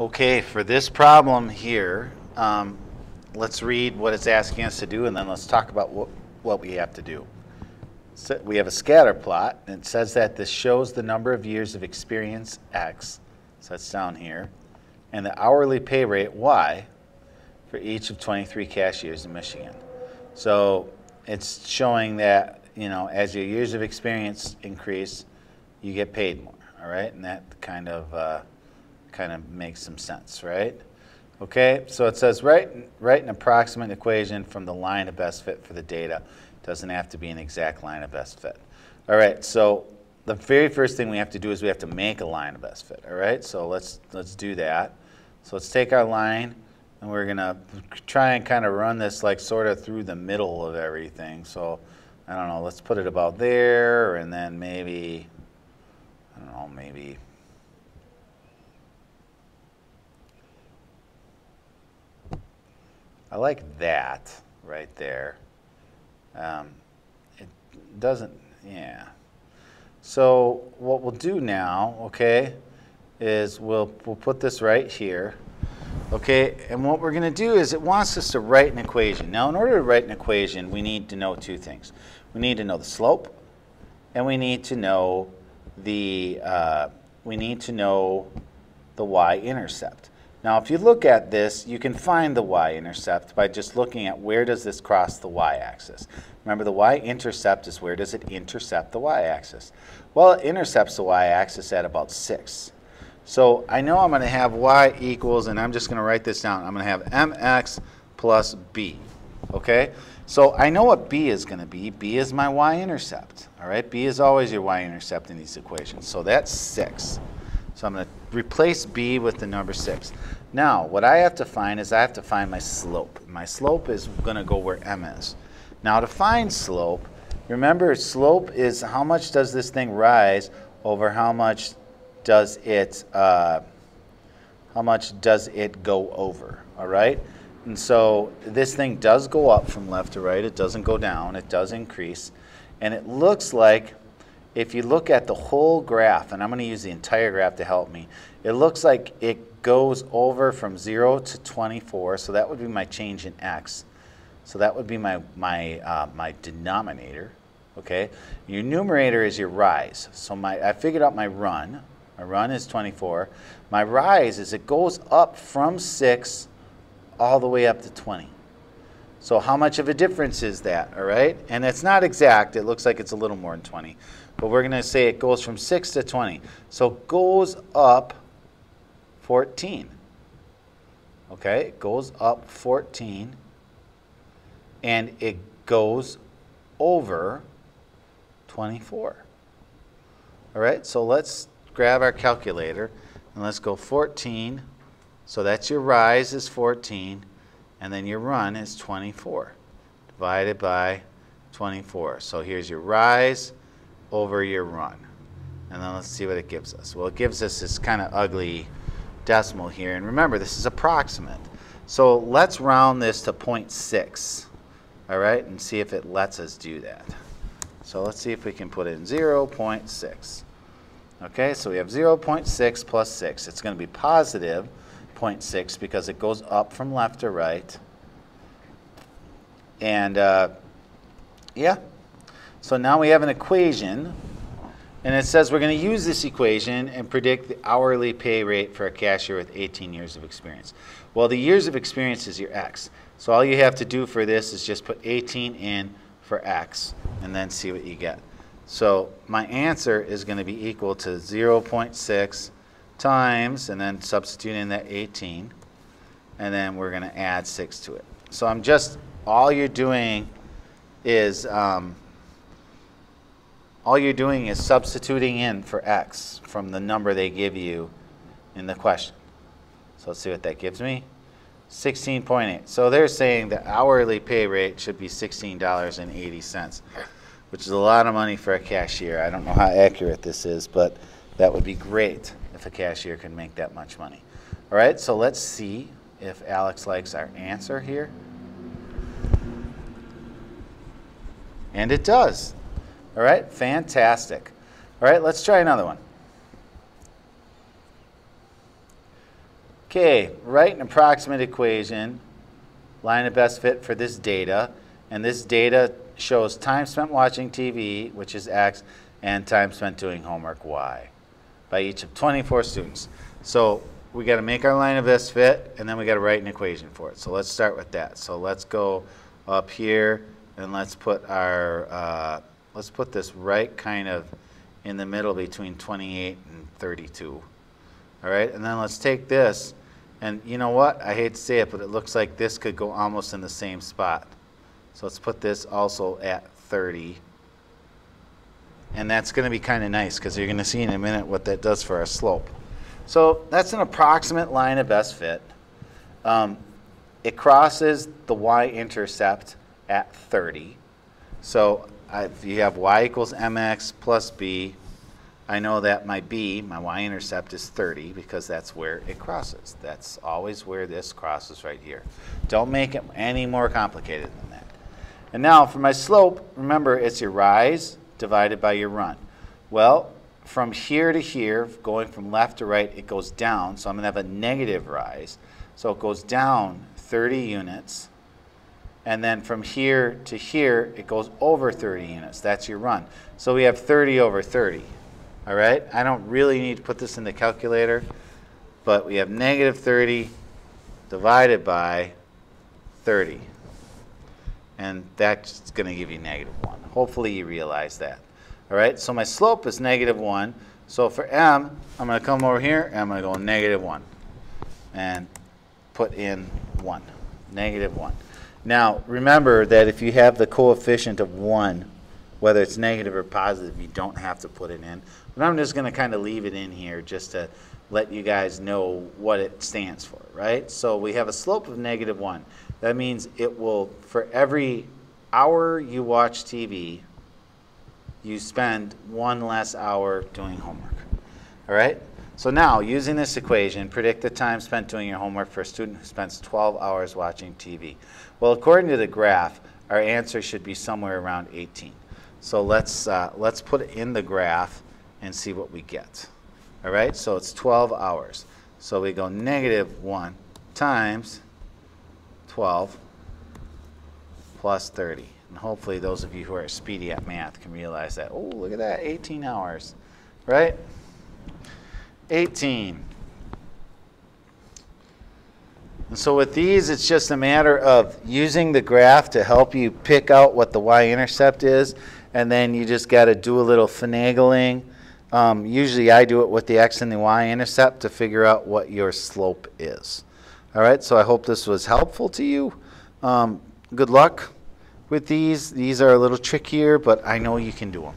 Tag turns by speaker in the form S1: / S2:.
S1: Okay, for this problem here, um, let's read what it's asking us to do and then let's talk about what, what we have to do. So we have a scatter plot and it says that this shows the number of years of experience X, so that's down here, and the hourly pay rate Y for each of 23 cashiers in Michigan. So it's showing that, you know, as your years of experience increase, you get paid more, all right? And that kind of, uh, kind of makes some sense, right? Okay, so it says write, write an approximate equation from the line of best fit for the data. Doesn't have to be an exact line of best fit. All right, so the very first thing we have to do is we have to make a line of best fit. All right, so let's let's do that. So let's take our line and we're gonna try and kind of run this like sort of through the middle of everything. So I don't know, let's put it about there and then maybe, I don't know, maybe I like that right there. Um, it doesn't, yeah. So what we'll do now, okay, is we'll, we'll put this right here. Okay, and what we're going to do is it wants us to write an equation. Now, in order to write an equation, we need to know two things. We need to know the slope, and we need to know the uh, we need to know the y-intercept. Now, if you look at this, you can find the y-intercept by just looking at where does this cross the y-axis. Remember, the y-intercept is where does it intercept the y-axis? Well, it intercepts the y-axis at about 6. So I know I'm going to have y equals, and I'm just going to write this down. I'm going to have mx plus b. Okay? So I know what b is going to be. b is my y-intercept. All right? b is always your y-intercept in these equations. So that's 6. So I'm going to replace b with the number 6. Now, what I have to find is I have to find my slope. My slope is going to go where m is. Now, to find slope, remember slope is how much does this thing rise over how much does it uh, how much does it go over, all right? And so this thing does go up from left to right. It doesn't go down. It does increase. And it looks like if you look at the whole graph, and I'm going to use the entire graph to help me, it looks like it goes over from 0 to 24, so that would be my change in x. So that would be my, my, uh, my denominator, okay? Your numerator is your rise. So my, I figured out my run. My run is 24. My rise is it goes up from 6 all the way up to 20. So how much of a difference is that, all right? And it's not exact. It looks like it's a little more than 20. But we're going to say it goes from 6 to 20. So it goes up 14. Okay, it goes up 14 and it goes over 24. All right, so let's grab our calculator and let's go 14. So that's your rise is 14 and then your run is 24 divided by 24. So here's your rise over your run. And then let's see what it gives us. Well, it gives us this kind of ugly decimal here. And remember, this is approximate. So let's round this to 0.6, all right, and see if it lets us do that. So let's see if we can put in 0.6. Okay, so we have 0.6 plus 6. It's going to be positive 0.6 because it goes up from left to right. And uh, yeah, so now we have an equation and it says we're going to use this equation and predict the hourly pay rate for a cashier with 18 years of experience. Well, the years of experience is your X. So all you have to do for this is just put 18 in for X and then see what you get. So my answer is going to be equal to 0.6 times, and then substitute in that 18, and then we're going to add 6 to it. So I'm just, all you're doing is um, all you're doing is substituting in for x from the number they give you in the question. So let's see what that gives me. 16.8. So they're saying the hourly pay rate should be $16.80, which is a lot of money for a cashier. I don't know how accurate this is, but that would be great if a cashier can make that much money. All right, so let's see if ALEKS likes our answer here. And it does. All right, fantastic. All right, let's try another one. Okay, write an approximate equation, line of best fit for this data. And this data shows time spent watching TV, which is X, and time spent doing homework, Y, by each of 24 students. So we got to make our line of best fit, and then we got to write an equation for it. So let's start with that. So let's go up here, and let's put our, uh, let's put this right kind of in the middle between 28 and 32. All right, and then let's take this, and you know what? I hate to say it, but it looks like this could go almost in the same spot. So let's put this also at 30. And that's going to be kind of nice because you're going to see in a minute what that does for our slope. So that's an approximate line of best fit. Um, it crosses the y-intercept at 30. So if you have y equals mx plus b, I know that my b, my y-intercept is 30 because that's where it crosses. That's always where this crosses right here. Don't make it any more complicated than that. And now for my slope, remember it's your rise divided by your run. Well, from here to here, going from left to right, it goes down. So I'm going to have a negative rise. So it goes down 30 units. And then from here to here, it goes over 30 units. That's your run. So we have 30 over 30. All right? I don't really need to put this in the calculator, but we have negative 30 divided by 30. And that's going to give you negative 1. Hopefully you realize that. All right, so my slope is negative 1. So for m, I'm going to come over here and I'm going to go negative 1 and put in 1, negative 1. Now, remember that if you have the coefficient of 1, whether it's negative or positive, you don't have to put it in. But I'm just going to kind of leave it in here just to let you guys know what it stands for, right? So we have a slope of negative 1. That means it will, for every hour you watch TV, you spend one less hour doing homework. All right? So now, using this equation, predict the time spent doing your homework for a student who spends 12 hours watching TV. Well, according to the graph, our answer should be somewhere around 18. So let's, uh, let's put it in the graph and see what we get. All right? So it's 12 hours. So we go negative 1 times 12 plus 30. And hopefully those of you who are speedy at math can realize that. Oh, look at that, 18 hours, right? 18. And so with these, it's just a matter of using the graph to help you pick out what the y-intercept is, and then you just got to do a little finagling. Um, usually I do it with the x and the y-intercept to figure out what your slope is. All right, so I hope this was helpful to you. Um, good luck with these. These are a little trickier, but I know you can do them.